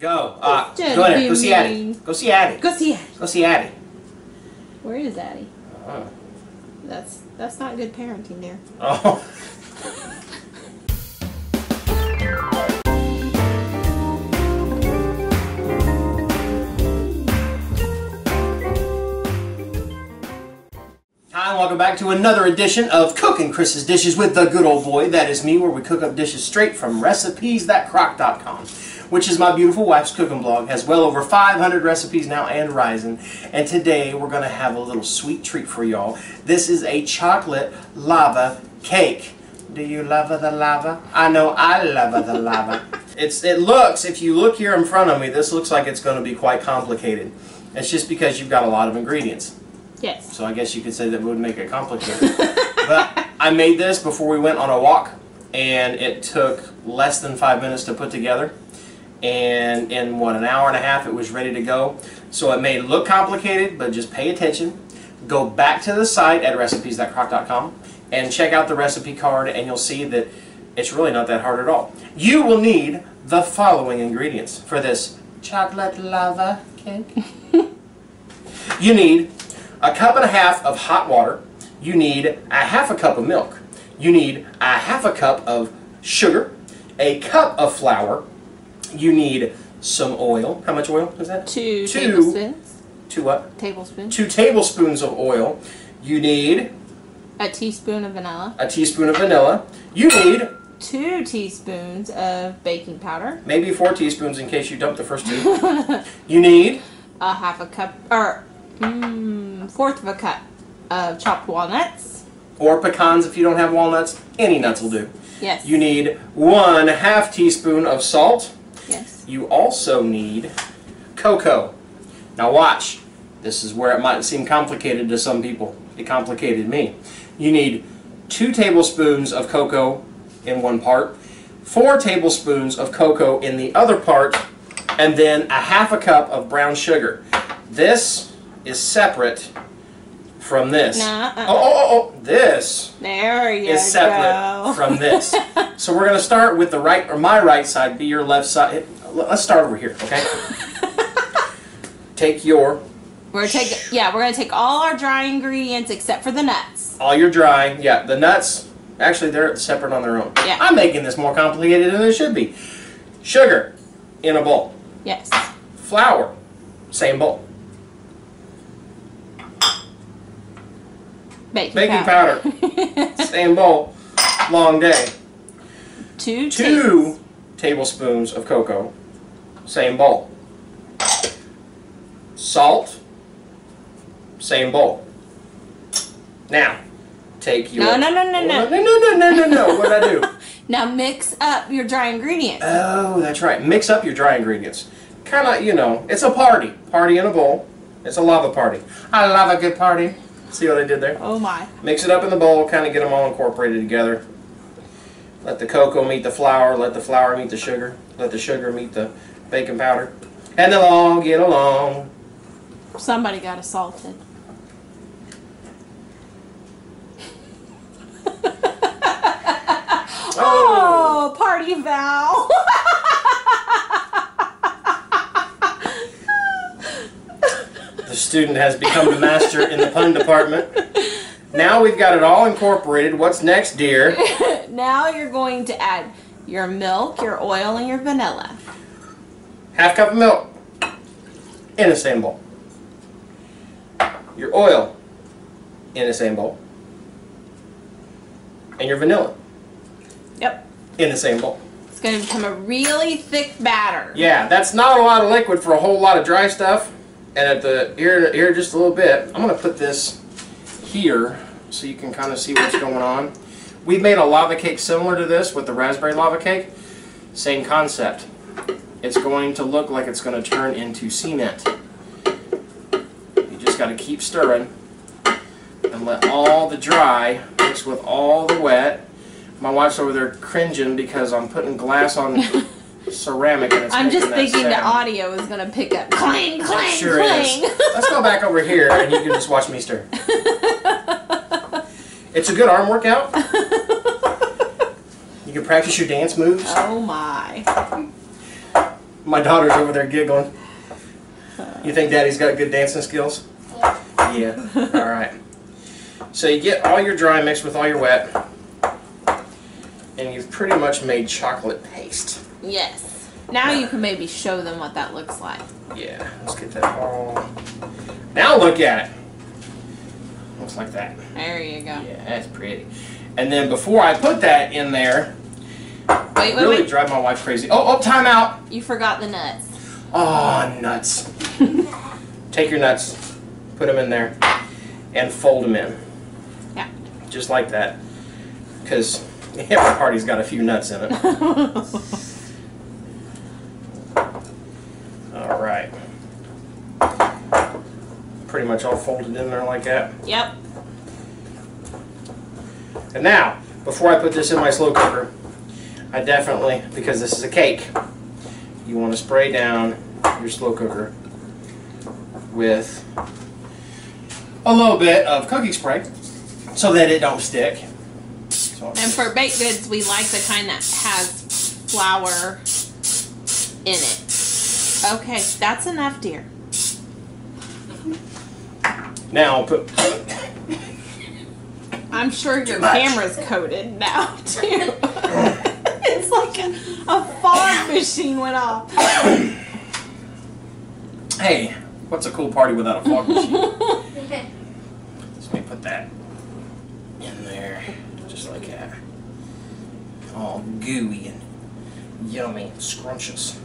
Go. Uh, go ahead. Go see Addie. Go see Addie. Go see Addie. Go see Addie. Where is Addie? Oh. That's that's not good parenting there. oh. Hi, and welcome back to another edition of Cooking Cris's Dishes with the good old boy. That is me, where we cook up dishes straight from recipes.crock.com, which is my beautiful wife's cooking blog. Has well over 500 recipes now and rising. And today we're going to have a little sweet treat for y'all. This is a chocolate lava cake. Do you love the lava? I know I love the lava. It's it looks if you look here in front of me, this looks like it's going to be quite complicated. It's just because you've got a lot of ingredients. Yes. So I guess you could say that would make it complicated. but I made this before we went on a walk, and it took less than five minutes to put together. And in what an hour and a half, it was ready to go. So it may look complicated, but just pay attention. Go back to the site at recipes.crock.com and check out the recipe card, and you'll see that it's really not that hard at all. You will need the following ingredients for this chocolate lava cake. you need a cup and a half of hot water. You need a half a cup of milk. You need a half a cup of sugar, a cup of flour. You need some oil. How much oil is that? Two, Two. tablespoons. Two what? Tablespoons. Two tablespoons of oil. You need A teaspoon of vanilla. a teaspoon of vanilla. You need Two teaspoons of baking powder. maybe four teaspoons in case you dump the first two. you need A half a cup or mm, fourth of a cup of chopped walnuts. or pecans if you don't have walnuts. Any nuts will do. Yes. You need one half teaspoon of salt. Yes. You also need cocoa. Now watch. This is where it might seem complicated to some people. It complicated me. You need two tablespoons of cocoa in one part, four tablespoons of cocoa in the other part, and then a half a cup of brown sugar. This is separate from this. Nuh-uh. Oh, oh, oh, oh, this There you is separate go. from this. so we're going to start with the right, or my right side, be your left side. Let's start over here, okay? Take your, We're take yeah, we're gonna take all our dry ingredients except for the nuts. all your dry, yeah, the nuts, actually they're separate on their own. Yeah. I'm making this more complicated than it should be. Sugar in a bowl. Yes. Flour, same bowl. Baking, Baking powder. Same bowl. Long day. Two. Two tablespoons of cocoa, same bowl. Salt, same bowl. Now, take your. No, no, no, no, no. no, no, no, no, no, no. What did I do? Now mix up your dry ingredients. Oh, that's right. Mix up your dry ingredients. Kind of, you know, it's a party. Party in a bowl. It's a lava party. I love a good party. See what I did there? oh my. Mix it up in the bowl, kind of get them all incorporated together. Let the cocoa meet the flour, let the flour meet the sugar, let the sugar meet the baking powder. And they'll all get along. Somebody got assaulted. oh, oh party foul. The student has become the master in the pun department. Now we've got it all incorporated. What's next, dear? now you're going to add your milk, your oil, and your vanilla. Half cup of milk in the same bowl. Your oil in the same bowl. And your vanilla Yep. in the same bowl. It's going to become a really thick batter. Yeah, that's not a lot of liquid for a whole lot of dry stuff. And at the here here just a little bit, I'm gonna put this here so you can kind of see what's going on. We've made a lava cake similar to this with the raspberry lava cake. Same concept. It's going to look like it's going to turn into cement. You just got to keep stirring and let all the dry mix with all the wet. My wife's over there cringing because I'm putting glass on ceramic and it's I'm just making that thinking the audio is going to pick up clang, clang, Sure clang. is. Let's go back over here and you can just watch me stir. It's a good arm workout. You can practice your dance moves. oh my. My daughter's over there giggling. You think Daddy's got good dancing skills? Yeah. Yeah. All right. So you get all your dry mixed with all your wet, and you've pretty much made chocolate paste. Yes. Now you can maybe show them what that looks like. Yeah. Let's get that all. Now look at it. Looks like that. There you go. Yeah, that's pretty. And then before I put that in there, Wait, wait, really wait. drive my wife crazy. Oh, oh, time out. You forgot the nuts. Oh, nuts. Take your nuts, put them in there, and fold them in. Yeah. Just like that. Because every party's got a few nuts in it. All right. Pretty much all folded in there like that. yep. And now, before I put this in my slow cooker, I definitely, because this is a cake, you want to spray down your slow cooker with a little bit of cooking spray so that it don't stick. So And for baked goods, we like the kind that has flour in it. Okay, that's enough, dear. Now put I'm sure your much. camera's coated now too. it's like a, a fog machine went off. hey, what's a cool party without a fog machine? Let me put that in there, just like that. All gooey and yummy and scrumptious.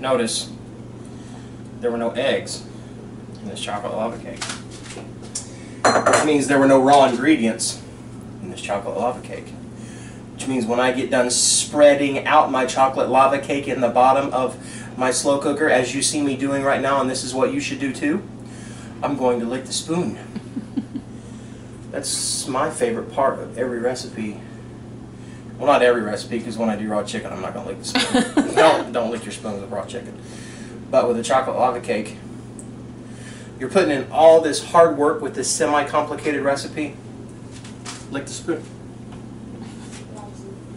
Notice there were no eggs in this chocolate lava cake. Which means there were no raw ingredients in this chocolate lava cake. Which means when I get done spreading out my chocolate lava cake in the bottom of my slow cooker, as you see me doing right now, and this is what you should do too, I'm going to lick the spoon. That's my favorite part of every recipe. Well, not every recipe, because when I do raw chicken, I'm not going to lick the spoon. don't, don't lick your spoon with raw chicken. But with a chocolate lava cake, you're putting in all this hard work with this semi-complicated recipe. Lick the spoon.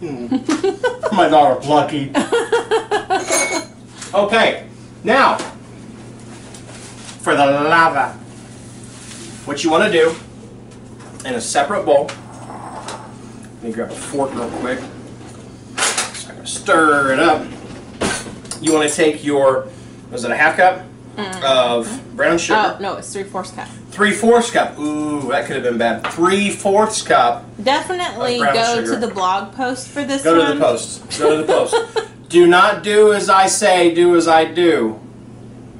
Hmm. My daughter, lucky. Okay, now for the lava. What you want to do in a separate bowl. Let me grab a fork real quick. So I'm gonna stir it up. You want to take your, was it a half cup Uh, of brown oh, sugar? Oh no, it's three fourths cup. Three fourths cup. Ooh, that could have been bad. Three fourths cup. Definitely go sugar. to the blog post for this Go to the post. Go to the post. do not do as I say, do as I do.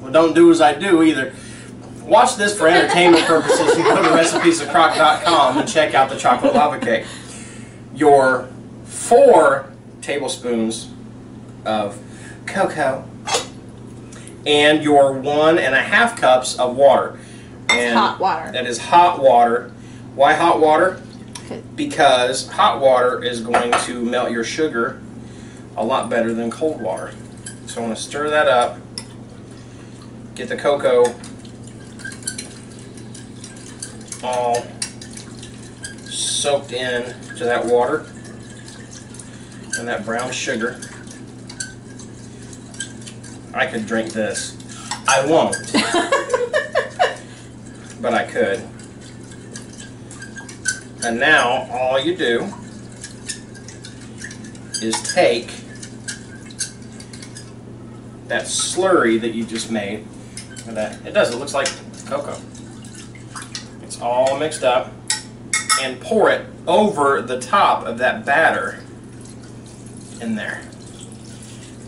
Well, don't do as I do either. Watch this for entertainment purposes and go to recipesofcrock.com and check out the chocolate lava cake. Your four tablespoons of cocoa and your one and a half cups of water. And hot water. That is hot water. Why hot water? Because hot water is going to melt your sugar a lot better than cold water. So I want to stir that up, get the cocoa all soaked in to that water and that brown sugar. I could drink this. I won't, but I could. And now all you do is take that slurry that you just made. and That it does. It looks like cocoa. It's all mixed up, and pour it over the top of that batter in there.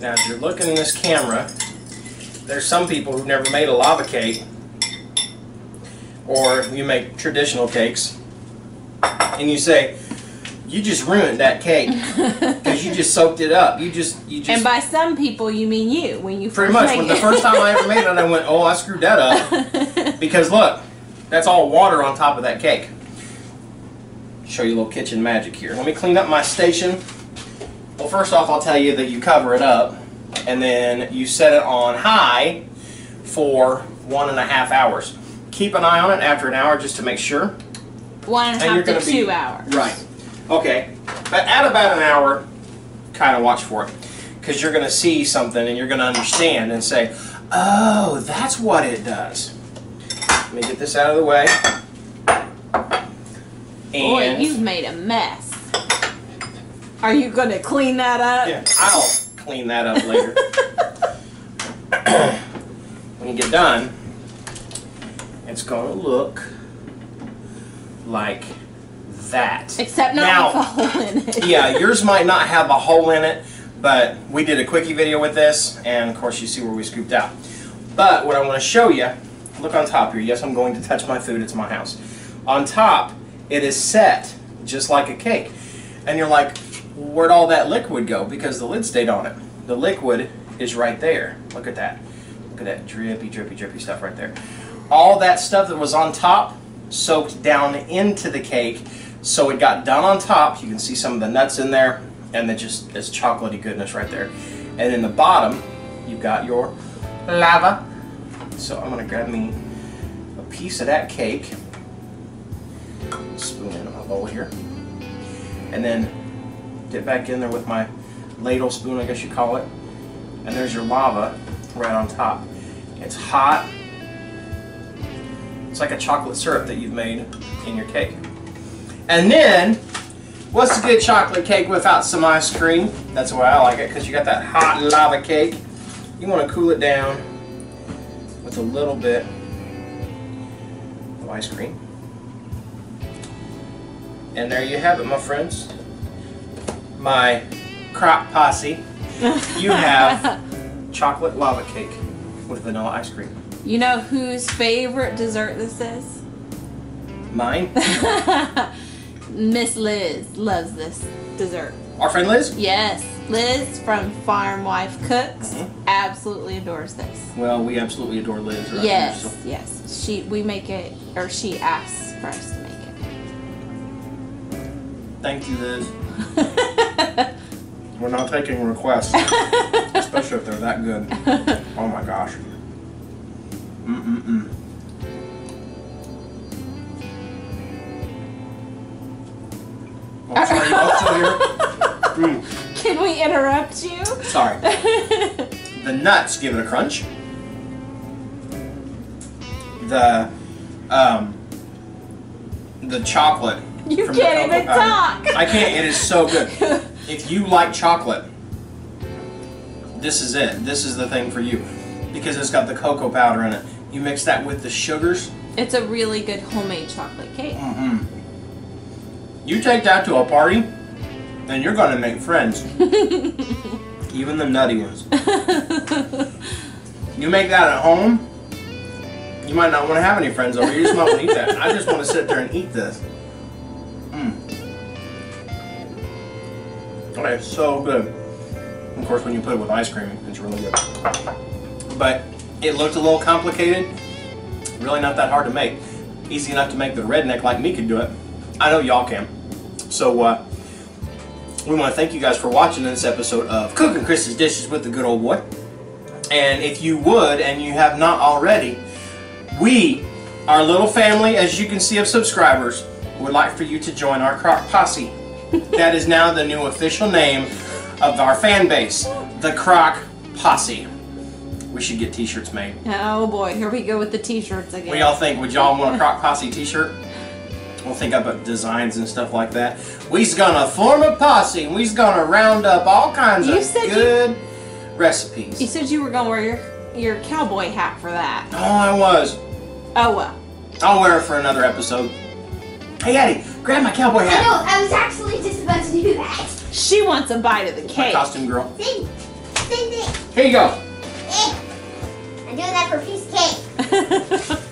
Now, as you're looking in this camera, there's some people who've never made a lava cake, or you make traditional cakes, and you say, "You just ruined that cake because you just soaked it up. You just, you just." and by some people, you mean you when you Pretty much. When the first time I ever made it, I went, "Oh, I screwed that up." Because look, that's all water on top of that cake. Show you a little kitchen magic here. Let me clean up my station. Well, first off, I'll tell you that you cover it up, and then you set it on high for one and a half hours. Keep an eye on it after an hour just to make sure. One and And you're half to be- two hours. Right. Okay. But at about an hour, kind of watch for it. because you're going to see something and you're going to understand and say, oh, that's what it does. Let me get this out of the way. Boy, you've made a mess. Are you gonna clean that up? yeah, I'll clean that up later. when you get done, it's going to look like that. Except not Now- with a hole in it. yeah, yours might not have a hole in it, but we did a quickie video with this, and of course you see where we scooped out. But what I want to show you, look on top here. Yes, I'm going to touch my food. It's my house. On top, it is set just like a cake. And you're like, where'd all that liquid go? Because the lid stayed on it. The liquid is right there. Look at that. Look at that drippy, drippy, drippy stuff right there. All that stuff that was on top soaked down into the cake, so it got done on top. You can see some of the nuts in there, and then just this chocolatey goodness right there. And in the bottom, you've got your lava. So I'm gonna grab me a piece of that cake, spoon into my bowl here, and then dip back in there with my ladle spoon, I guess you call it. And there's your lava right on top. It's hot. It's like a chocolate syrup that you've made in your cake. And then, what's a good chocolate cake without some ice cream? That's why I like it, because you got that hot lava cake. You want to cool it down with a little bit of ice cream. And there you have it, my friends. My crock posse. You have chocolate lava cake with vanilla ice cream. You know whose favorite dessert this is? Mine, Miss Liz loves this dessert. our friend Liz. Yes, Liz from Farm Wife Cooks Mhm. absolutely adores this. Well, we absolutely adore Liz. Right Yes, Here, so. yes. She we make it or she asks for us to make it. Thank you, Liz. We're not taking requests, especially if they're that good. Oh my gosh. Mm-mm-mm. Oh, sorry, oh, here. Mm, Can we interrupt you? sorry. The nuts give it a crunch. The um, the chocolate. You can't even talk. I can't. It is so good. If you like chocolate, this is it. This is the thing for you because it's got the cocoa powder in it. You mix that with the sugars. It's a really good homemade chocolate cake. Mm-mm. You take that to a party, and you're gonna make friends. Even the nutty ones. You make that at home, you might not want to have any friends over. You just might want to eat that. I just want to sit there and eat this. It's so good. Of course, when you put it with ice cream, it's really good. But it looked a little complicated. Really not that hard to make. Easy enough to make the redneck like me could do it. I know y'all can. So, uh, we want to thank you guys for watching this episode of Cooking Cris's Dishes with the Good Old Boy. And if you would, and you have not already, we, our little family, as you can see of subscribers, would like for you to join our crock Posse. That is now the new official name of our fan base, the Crock Posse. We should get t-shirts made. Oh boy, here we go with the t-shirts again. What y'all think? Would y'all want a Crock Posse t-shirt? We'll think about designs and stuff like that. We's gonna form a posse and we's gonna round up all kinds You of said you- good recipes. You said you were gonna wear your your cowboy hat for that. Oh, I was. Oh well. I'll wear it for another episode. Hey, Eddie, grab my cowboy I hat. know, I was actually just about to do that. She wants a bite of the My cake. costume girl. Sing, sing, sing. Here you go. I'm doing that for a piece of cake.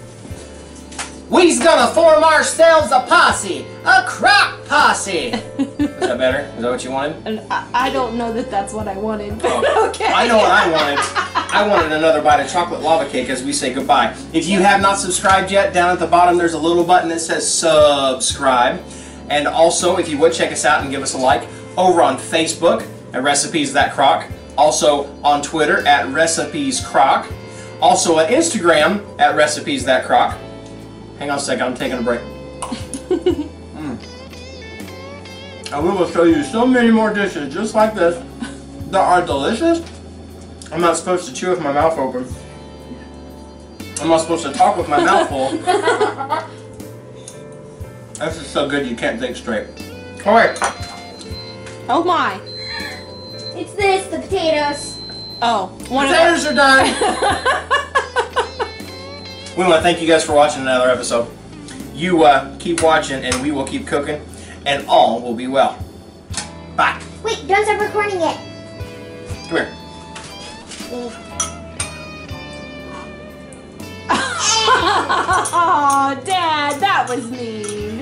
We's gonna form ourselves a posse, a crock posse. Is that better? Is that what you wanted? And I, I don't know that that's what I wanted, but Oh, okay. I know what I wanted. I wanted another bite of chocolate lava cake as we say goodbye. If you have not subscribed yet, down at the bottom there's a little button that says subscribe. And also, if you would check us out and give us a like over on Facebook at Recipes That Crock. Also on Twitter at Recipes Crock. Also on Instagram at Recipes That Crock. Hang on a second, I'm taking a break. Mm. And we will show you so many more dishes just like this that are delicious. I'm not supposed to chew with my mouth open. I'm not supposed to talk with my mouth full. This is so good you can't think straight. Alright, Oh my. It's this, the potatoes. Oh, one of potatoes are done. We want to thank you guys for watching another episode. You uh, keep watching and we will keep cooking and all will be well. Bye. Wait, don't stop recording it. Come here. Oh, Dad, that was mean.